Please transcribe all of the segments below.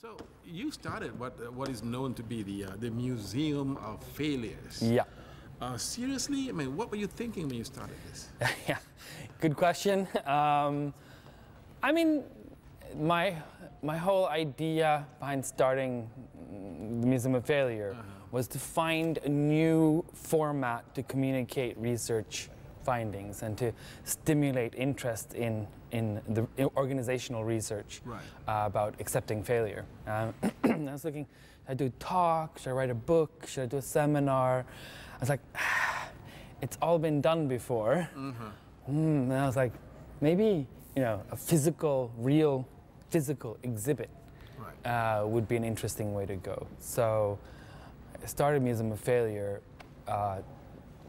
So you started what uh, what is known to be the uh, the Museum of Failures. Yeah. Uh, seriously, I mean, what were you thinking when you started this? yeah, good question. Um, I mean, my my whole idea behind starting the Museum of Failure Uh-huh. was to find a new format to communicate research findings and to stimulate interest in in the organizational research Right. uh, about accepting failure. Um, I was looking, should I do a talk? Should I write a book? Should I do a seminar? I was like, it's all been done before. Mm, and I was like, maybe you know, a physical, real, physical exhibit Right. uh, would be an interesting way to go. So I started Museum of Failure uh,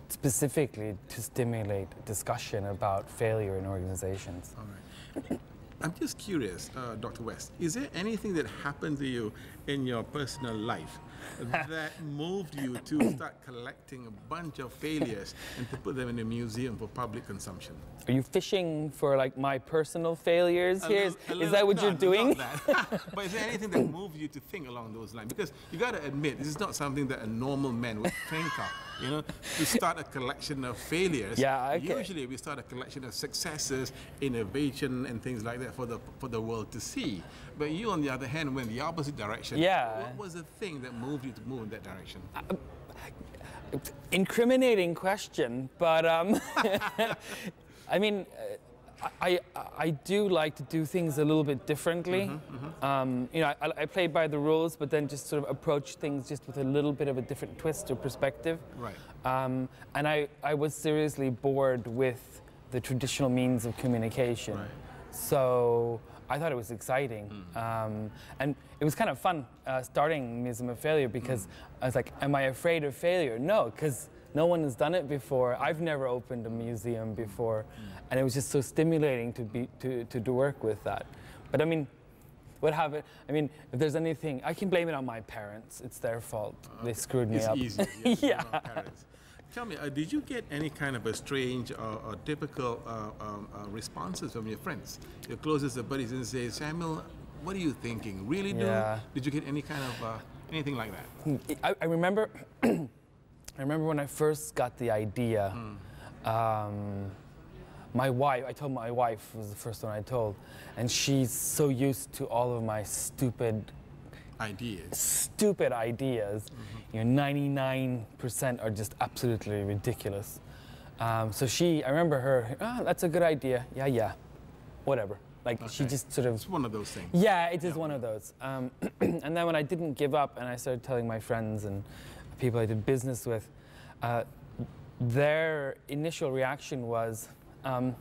specifically to stimulate discussion about failure in organizations. All right. I'm just curious, uh, Dr. West. Is there anything that happened to you in your personal life that moved you to start collecting a bunch of failures and to put them in a museum for public consumption? Are you fishing for like my personal failures A here? little- Is, is that what no, you're doing? but is there anything that moved you to think along those lines? Because you got to admit, this is not something that a normal man would think of. You know, to start a collection of failures. Yeah, okay. Usually, we start a collection of successes, innovation, and things like that for the for the world to see. But you, on the other hand, went the opposite direction. Yeah. What was the thing that moved you to move in that direction? Incriminating question, but um, I mean, uh, I, I, I do like to do things a little bit differently. Um, you know, I, I play by the rules, but then just sort of approach things just with a little bit of a different twist or perspective. Right. Um, and I, I was seriously bored with the traditional means of communication. Right. So I thought it was exciting. Um, and it was kind of fun uh, starting Museum of Failure because I was like, am I afraid of failure? No, because no one has done it before. I've never opened a museum before. And it was just so stimulating to, be, to, to do work with that. But I mean, what happened? I mean, if there's anything, I can blame it on my parents. It's their fault. They screwed me It's up. easy. yes, yeah. You know, parents. Tell me, uh, did you get any kind of a strange or, or typical uh, um, uh, responses from your friends, your closest buddies, and say, Samuel, what are you thinking? Really, dude? Yeah. Did you get any kind of uh, anything like that? I, I remember, I remember when I first got the idea. Um, my wife, I told my wife was the first one I told, and she's so used to all of my stupid, Ideas. stupid ideas. You know, 99% are just absolutely ridiculous. Um, so she, I remember her. Oh, that's a good idea. Yeah, yeah, whatever. Like she just sort of It's one of those things. yeah, it is one of those. Um, and then when I didn't give up and I started telling my friends and people I did business with, uh, their initial reaction was, um,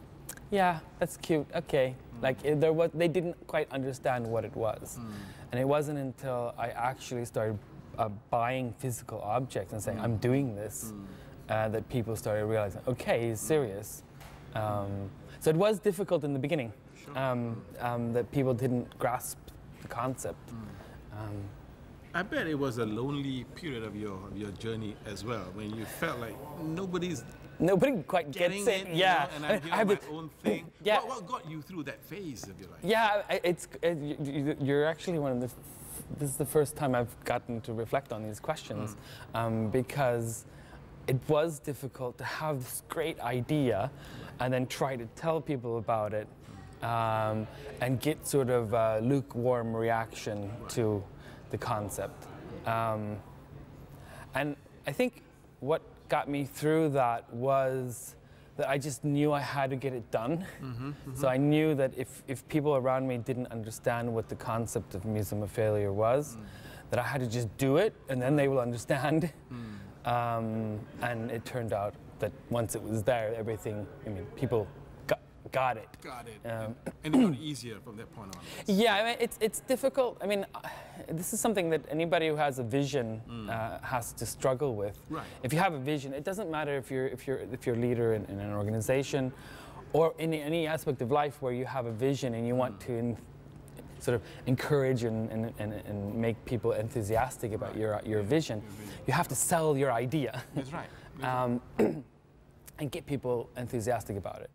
"Yeah, that's cute. Okay." Like it, there was, they didn't quite understand what it was, and it wasn't until I actually started uh, buying physical objects and saying, "I'm doing this," uh, that people started realizing, "Okay, he's serious." Um, so it was difficult in the beginning um, um, that people didn't grasp the concept. Um, I bet it was a lonely period of your of your journey as well, when you felt like nobody's nobody quite getting gets it. it. Yeah, know, and I'm doing I my own thing. Yeah. What, what got you through that phase of your life? Yeah, it's it, you- you're actually one of the. This is the first time I've gotten to reflect on these questions, um, because it was difficult to have this great idea, and then try to tell people about it, um, and get sort of a lukewarm reaction to the concept. Um, and I think what got me through that was that I just knew I had to get it done. Mm-hmm, mm-hmm. So I knew that if, if people around me didn't understand what the concept of Museum of Failure was, mm. that I had to just do it and then they will understand. Mm. Um, and it turned out that once it was there, everything, I mean, people got, it. Got it. Um, and it got easier from that point on. Yeah, I mean, it's, it's difficult. I mean, uh, this is something that anybody who has a vision uh, has to struggle with. Right. If you have a vision, it doesn't matter if you're, if you're, if you're a leader in, in an organization or in any aspect of life where you have a vision and you want to in, sort of encourage and, and, and, and make people enthusiastic about your, your vision, you have to sell your idea That's right. um, and get people enthusiastic about it.